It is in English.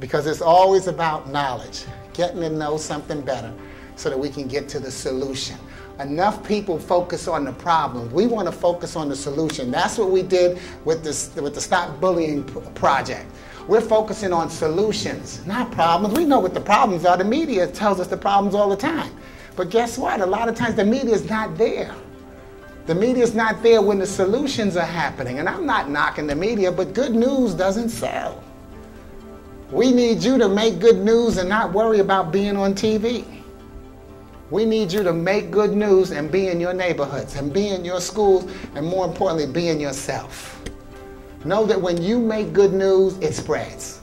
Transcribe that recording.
because it's always about knowledge, getting to know something better so that we can get to the solution. Enough people focus on the problem. We want to focus on the solution. That's what we did with, this, with the Stop Bullying Project. We're focusing on solutions, not problems. We know what the problems are. The media tells us the problems all the time. But guess what? A lot of times the media is not there. The media is not there when the solutions are happening. And I'm not knocking the media, but good news doesn't sell. We need you to make good news and not worry about being on TV. We need you to make good news and be in your neighborhoods and be in your schools and more importantly, be in yourself. Know that when you make good news, it spreads.